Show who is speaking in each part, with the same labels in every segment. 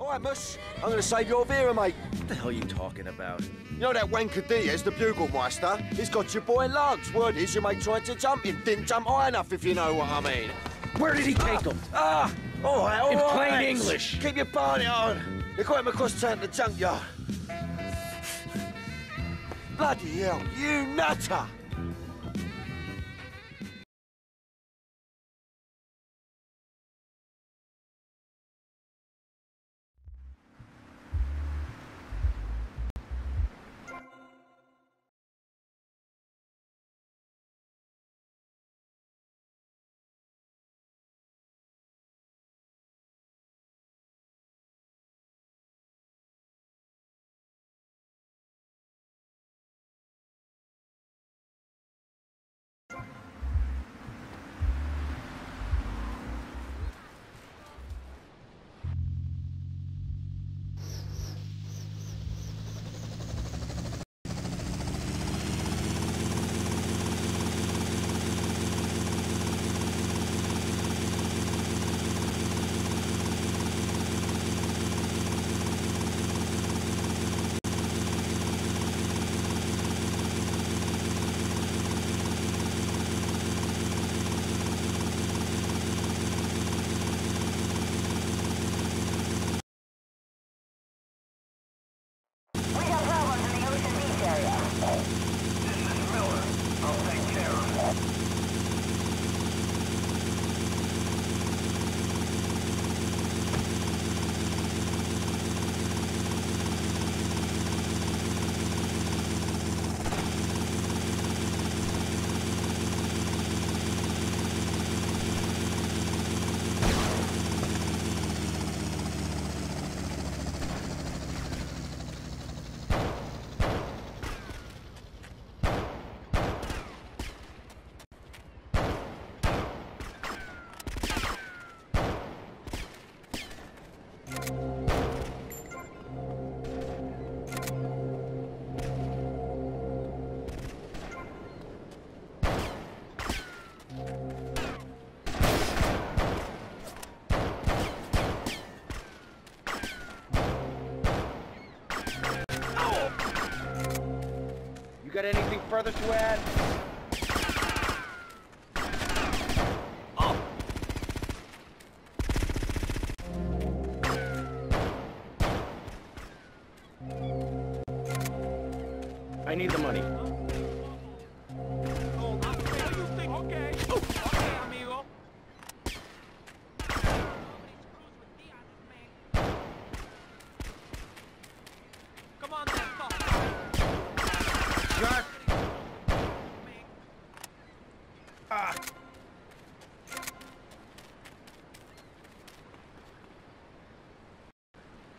Speaker 1: All right, Mus. I'm going to save your Vera, mate.
Speaker 2: What the hell are you talking about?
Speaker 1: You know that wanker Diaz, the bugle master? He's got your boy lugs. Word is your mate tried to jump him. Didn't jump high enough, if you know what I mean.
Speaker 2: Where did he take him?
Speaker 1: Ah! All right, all
Speaker 2: In
Speaker 1: right,
Speaker 2: plain
Speaker 1: lads.
Speaker 2: English.
Speaker 1: Keep your party on. They got him across town to the junkyard. Bloody hell, you nutter!
Speaker 2: Got anything further to add? I need the money.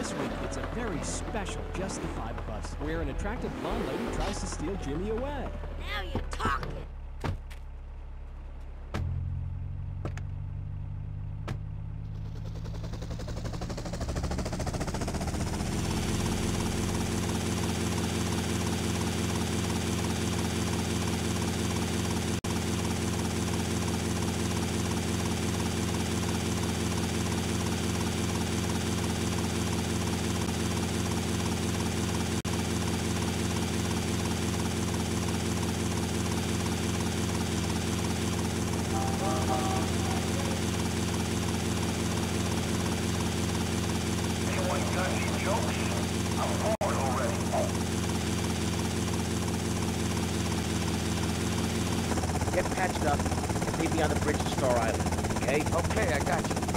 Speaker 3: this week, it's a very special Just the Five of Us, where an attractive blonde lady tries to steal Jimmy away.
Speaker 4: Now you're talking.
Speaker 2: Get patched up and meet me on the bridge to Star Island, okay?
Speaker 5: Okay, I got you.